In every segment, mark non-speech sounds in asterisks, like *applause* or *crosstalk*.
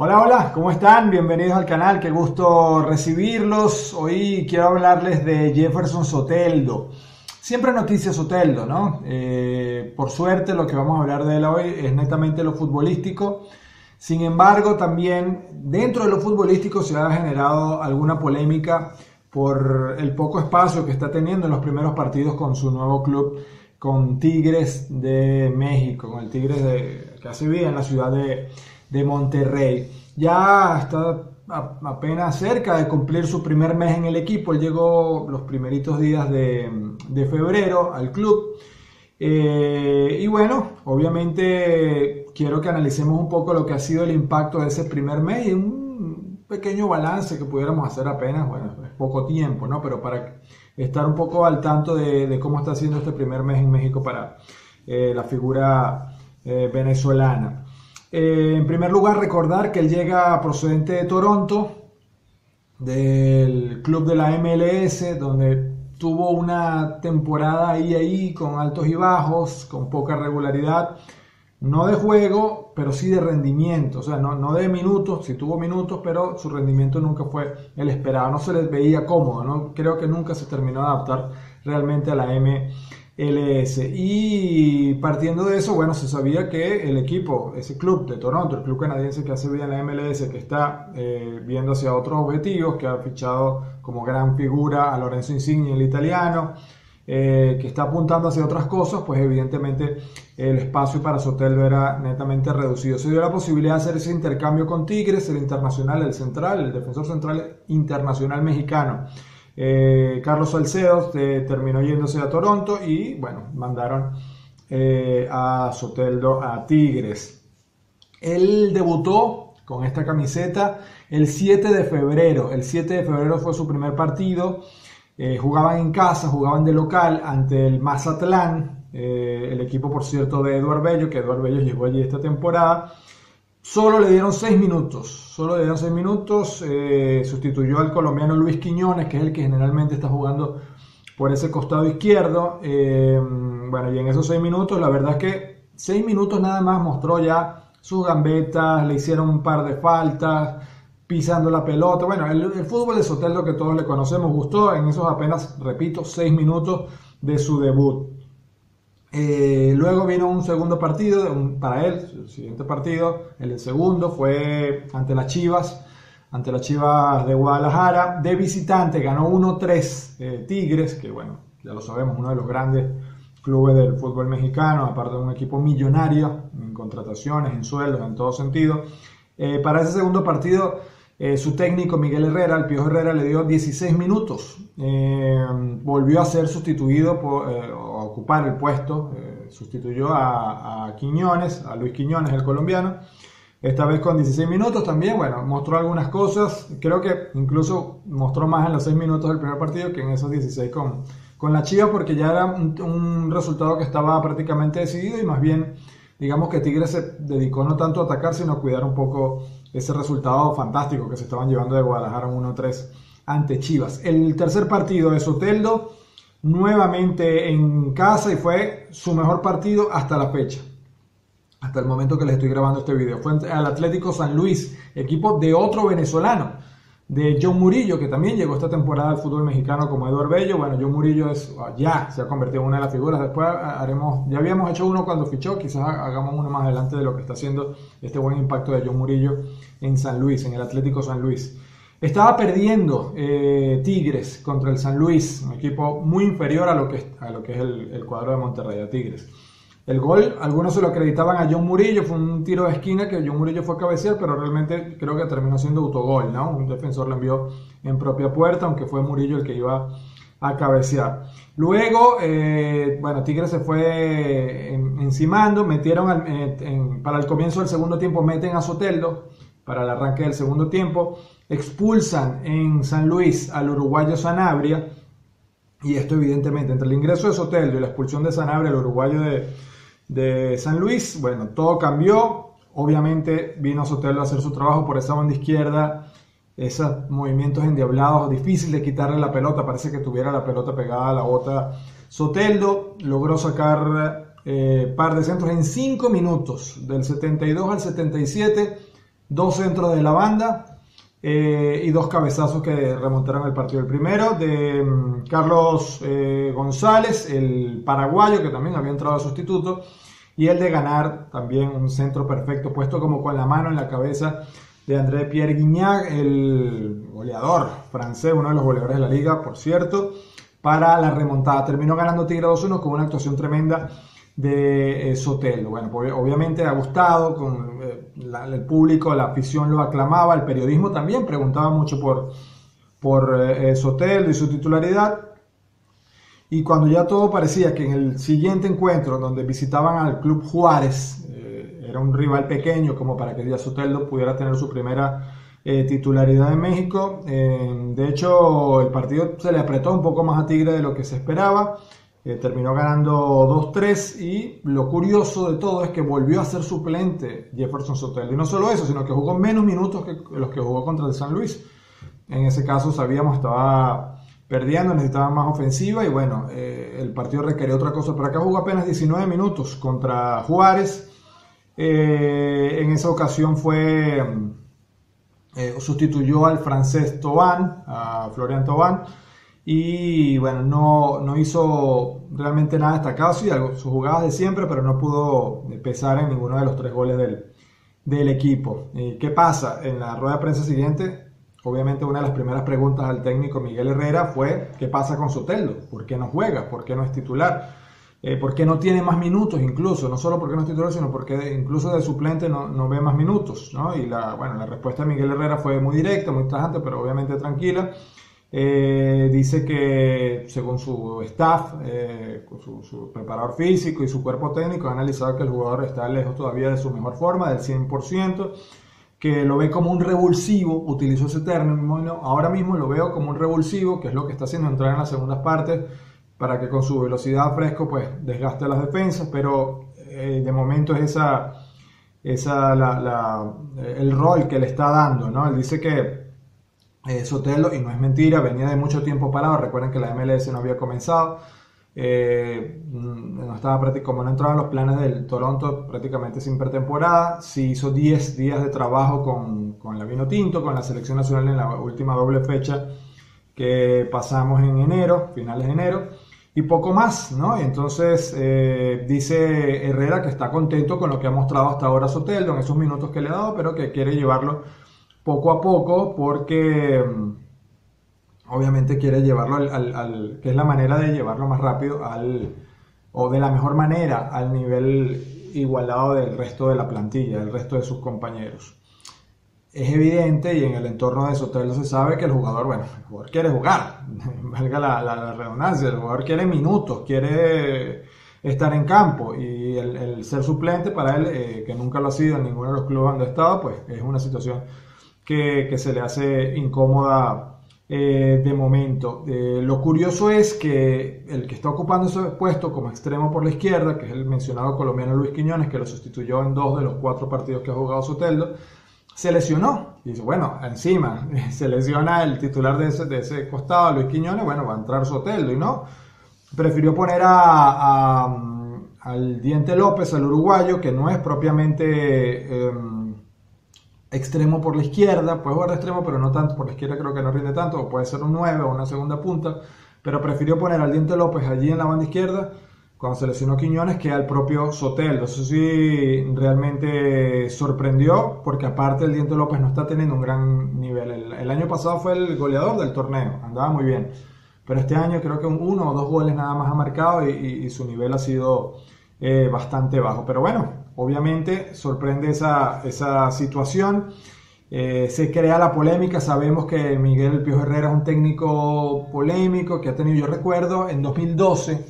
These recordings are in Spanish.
Hola, hola, ¿cómo están? Bienvenidos al canal, qué gusto recibirlos. Hoy quiero hablarles de Jefferson Soteldo. Siempre noticias Soteldo, ¿no? Eh, por suerte lo que vamos a hablar de él hoy es netamente lo futbolístico. Sin embargo, también dentro de lo futbolístico se ha generado alguna polémica por el poco espacio que está teniendo en los primeros partidos con su nuevo club, con Tigres de México, con el Tigres de, que vida en la ciudad de, de Monterrey. Ya está apenas cerca de cumplir su primer mes en el equipo. Él llegó los primeritos días de, febrero al club. Eh, y bueno, obviamente quiero que analicemos un poco lo que ha sido el impacto de ese primer mes y un pequeño balance que pudiéramos hacer apenas, bueno, es poco tiempo, ¿no? Pero para estar un poco al tanto de, de cómo está siendo este primer mes en México para eh, la figura eh, venezolana. Eh, en primer lugar, recordar que él llega procedente de Toronto, del club de la MLS, donde tuvo una temporada ahí ahí con altos y bajos, con poca regularidad, no de juego, pero sí de rendimiento, o sea, no, no de minutos, sí tuvo minutos, pero su rendimiento nunca fue el esperado, no se les veía cómodo, ¿no? creo que nunca se terminó de adaptar realmente a la MLS. LS. Y partiendo de eso, bueno, se sabía que el equipo, ese club de Toronto, el club canadiense que hace bien la MLS, que está eh, viendo hacia otros objetivos, que ha fichado como gran figura a Lorenzo Insigne, el italiano, eh, que está apuntando hacia otras cosas, pues evidentemente el espacio para Soteldo era netamente reducido. Se dio la posibilidad de hacer ese intercambio con Tigres, el internacional, el central, el defensor central internacional mexicano. Eh, Carlos Salcedo eh, terminó yéndose a Toronto y bueno, mandaron eh, a Soteldo a Tigres. Él debutó con esta camiseta el 7 de febrero. El 7 de febrero fue su primer partido. jugaban en casa, jugaban de local ante el Mazatlán, el equipo por cierto de Eduard Bello, que Eduard Bello llegó allí esta temporada. Solo le dieron seis minutos, solo le dieron seis minutos, eh, sustituyó al colombiano Luis Quiñones, que es el que generalmente está jugando por ese costado izquierdo. Eh, bueno, y en esos seis minutos, la verdad es que seis minutos nada más mostró ya sus gambetas, le hicieron un par de faltas, pisando la pelota. Bueno, el, fútbol de Soteldo que todos le conocemos gustó en esos apenas, repito, seis minutos de su debut. Eh, luego vino un segundo partido para él, el siguiente partido, el segundo fue ante las Chivas, ante las Chivas de Guadalajara. De visitante ganó 1-3 eh, Tigres, que bueno, ya lo sabemos, uno de los grandes clubes del fútbol mexicano, aparte de un equipo millonario en contrataciones, en sueldos, en todo sentido. Eh, para ese segundo partido su técnico Miguel Herrera, el Pío Herrera, le dio 16 minutos. Volvió a ser sustituido por, ocupar el puesto. sustituyó a, Quiñones, a Luis Quiñones, el colombiano. Esta vez con 16 minutos también, bueno, mostró algunas cosas. Creo que incluso mostró más en los 6 minutos del primer partido que en esos 16 con, con la Chivas, porque ya era un, resultado que estaba prácticamente decidido y más bien, digamos que Tigres se dedicó no tanto a atacar, sino a cuidar un poco ese resultado fantástico que se estaban llevando de Guadalajara 1-3 ante Chivas. El tercer partido de Soteldo, nuevamente en casa y fue su mejor partido hasta la fecha. Hasta el momento que les estoy grabando este video. Fue al Atlético San Luis, equipo de otro venezolano de John Murillo, que también llegó esta temporada al fútbol mexicano como Eduardo Bello. Bueno, John Murillo es, ya se ha convertido en una de las figuras. Después haremos, ya habíamos hecho uno cuando fichó, quizás hagamos uno más adelante de lo que está haciendo este buen impacto de John Murillo en San Luis, en el Atlético San Luis. Estaba perdiendo eh, Tigres contra el San Luis, un equipo muy inferior a lo que, es el, cuadro de Monterrey, a Tigres. El gol, algunos se lo acreditaban a John Murillo, fue un tiro de esquina que John Murillo fue a cabecear, pero realmente creo que terminó siendo autogol, ¿no? Un defensor lo envió en propia puerta, aunque fue Murillo el que iba a cabecear. Luego, eh, bueno, Tigres se fue encimando, metieron eh, para el comienzo del segundo tiempo, meten a Soteldo para el arranque del segundo tiempo, expulsan en San Luis al uruguayo Sanabria, y esto evidentemente entre el ingreso de Soteldo y la expulsión de Sanabria, el uruguayo de de San Luis. Bueno, todo cambió. Obviamente vino Sotelo a hacer su trabajo por esa banda izquierda. Esos movimientos endiablados, difícil de quitarle la pelota. Parece que tuviera la pelota pegada a la bota. Soteldo logró sacar eh, par de centros en 5 minutos, del 72 al 77. Dos centros de la banda eh, y dos cabezazos que remontaron el partido. El primero de mm, Carlos eh, González, el paraguayo, que también había entrado a sustituto, y el de ganar también un centro perfecto, puesto como con la mano en la cabeza de André Pierre Guignac, el goleador francés, uno de los goleadores de la liga, por cierto, para la remontada. Terminó ganando Tigre 2-1 con una actuación tremenda de eh, Bueno, pues, obviamente ha gustado, con eh, el público, la afición lo aclamaba, el periodismo también preguntaba mucho por, por eh, y su titularidad. Y cuando ya todo parecía que en el siguiente encuentro, donde visitaban al Club Juárez, eh, era un rival pequeño como para que Díaz Soteldo pudiera tener su primera eh, titularidad en México. de hecho, el partido se le apretó un poco más a Tigre de lo que se esperaba. Eh, terminó ganando 2-3 y lo curioso de todo es que volvió a ser suplente Jefferson Soteldo. Y no solo eso, sino que jugó menos minutos que los que jugó contra el San Luis. En ese caso sabíamos estaba perdiendo, necesitaba más ofensiva y bueno, eh, el partido requería otra cosa. Pero acá jugó apenas 19 minutos contra Juárez. en esa ocasión fue eh, sustituyó al francés Tobán, a Florian Tobán, y bueno, no, no hizo realmente nada destacado, sí, sus jugadas de siempre, pero no pudo pesar en ninguno de los tres goles del, del equipo. ¿Qué pasa? En la rueda de prensa siguiente, obviamente una de las primeras preguntas al técnico Miguel Herrera fue, ¿qué pasa con Soteldo? ¿Por qué no juega? ¿Por qué no es titular? eh, porque no tiene más minutos incluso, no solo porque no es titular, sino porque incluso de suplente no, no ve más minutos, ¿no? Y la, bueno, la respuesta de Miguel Herrera fue muy directa, muy tajante, pero obviamente tranquila. Eh, dice que según su staff, eh, su, su, preparador físico y su cuerpo técnico, ha analizado que el jugador está lejos todavía de su mejor forma, del 100%, que lo ve como un revulsivo, utilizó ese término, ahora mismo lo veo como un revulsivo, que es lo que está haciendo entrar en las segundas partes para que con su velocidad fresco pues desgaste las defensas, pero eh, de momento es esa, esa la, el rol que le está dando, ¿no? Él dice que eh, Sotelo, y no es mentira, venía de mucho tiempo parado, recuerden que la MLS no había comenzado, eh, no estaba como no entraba en los planes del Toronto prácticamente sin pretemporada, sí hizo 10 días de trabajo con, con la Vino Tinto, con la selección nacional en la última doble fecha que pasamos en enero, finales de enero, y poco más, ¿no? entonces eh, dice Herrera que está contento con lo que ha mostrado hasta ahora Soteldo en esos minutos que le ha dado, pero que quiere llevarlo poco a poco porque mm, obviamente quiere llevarlo al, que es la manera de llevarlo más rápido al, o de la mejor manera al nivel igualado del resto de la plantilla, del resto de sus compañeros. Es evidente y en el entorno de Sotelo se sabe que el jugador, bueno, el jugador quiere jugar, *laughs* valga la, redundancia, el jugador quiere minutos, quiere estar en campo y el, ser suplente para él, eh, que nunca lo ha sido en ninguno de los clubes donde ha estado, pues es una situación que, se le hace incómoda eh, de momento. Eh, lo curioso es que el que está ocupando ese puesto como extremo por la izquierda, que es el mencionado colombiano Luis Quiñones, que lo sustituyó en dos de los cuatro partidos que ha jugado Soteldo, se lesionó. Y dice, bueno, encima *laughs* se lesiona el titular de ese, de ese costado, Luis Quiñones, bueno, va a entrar Soteldo y no. Prefirió poner a, al Diente López, al uruguayo, que no es propiamente em, extremo por la izquierda, puede jugar de extremo, pero no tanto por la izquierda, creo que no rinde tanto, puede ser un 9 o una segunda punta, pero prefirió poner al Diente López allí en la banda izquierda cuando se lesionó Quiñones que al propio Sotel. Eso sí realmente sorprendió porque aparte el Diente López no está teniendo un gran nivel. El, año pasado fue el goleador del torneo, andaba muy bien. Pero este año creo que uno o dos goles nada más ha marcado y, su nivel ha sido eh, bastante bajo. Pero bueno, obviamente sorprende esa, esa situación. Eh, se crea la polémica, sabemos que Miguel Pío Herrera es un técnico polémico que ha tenido, yo recuerdo, en 2012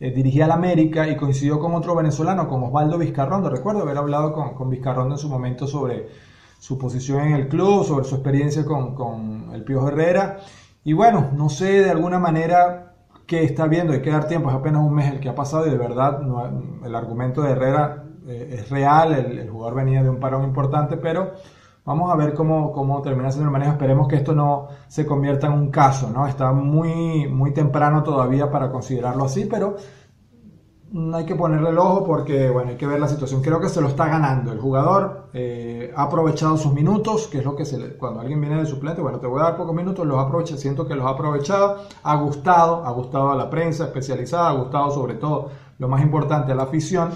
eh, dirigía al América y coincidió con otro venezolano, con Osvaldo Vizcarrondo. Recuerdo haber hablado con, con Vizcarrondo en su momento sobre su posición en el club, sobre su experiencia con, con el Pío Herrera. Y bueno, no sé de alguna manera qué está viendo, hay que dar tiempo, es apenas un mes el que ha pasado y de verdad el argumento de Herrera eh, es real, el, jugador venía de un parón importante, pero Vamos a ver cómo, cómo termina siendo el manejo. Esperemos que esto no se convierta en un caso, ¿no? Está muy, muy temprano todavía para considerarlo así, pero hay que ponerle el ojo porque, bueno, hay que ver la situación. Creo que se lo está ganando. El jugador eh, ha aprovechado sus minutos, que es lo que se le, cuando alguien viene de suplente, bueno, te voy a dar pocos minutos, los aprovecha, siento que los ha aprovechado, ha gustado, ha gustado a la prensa especializada, ha gustado sobre todo, lo más importante, a la afición,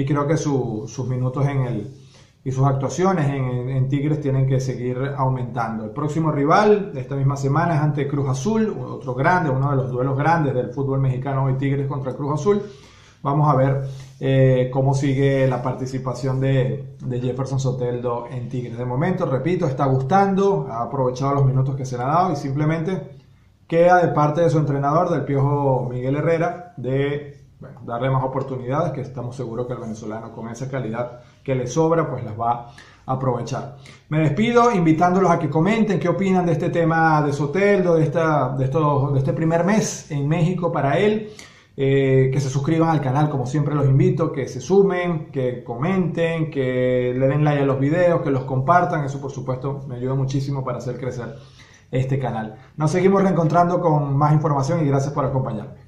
y creo que sus minutos en el, y sus actuaciones en, Tigres tienen que seguir aumentando. El próximo rival de esta misma semana es ante Cruz Azul, otro grande, uno de los duelos grandes del fútbol mexicano hoy Tigres contra Cruz Azul. Vamos a ver eh, cómo sigue la participación de, de, Jefferson Soteldo en Tigres. De momento, repito, está gustando, ha aprovechado los minutos que se le ha dado y simplemente queda de parte de su entrenador, del piojo Miguel Herrera, de darle más oportunidades, que estamos seguros que el venezolano con esa calidad que le sobra, pues las va a aprovechar. Me despido invitándolos a que comenten qué opinan de este tema de Soteldo, de, esta, de, esto, de este primer mes en México para él. Eh, que se suscriban al canal, como siempre los invito, que se sumen, que comenten, que le den like a los videos, que los compartan, eso por supuesto me ayuda muchísimo para hacer crecer este canal. Nos seguimos reencontrando con más información y gracias por acompañarme.